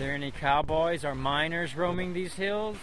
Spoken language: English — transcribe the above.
there any cowboys or miners roaming these hills?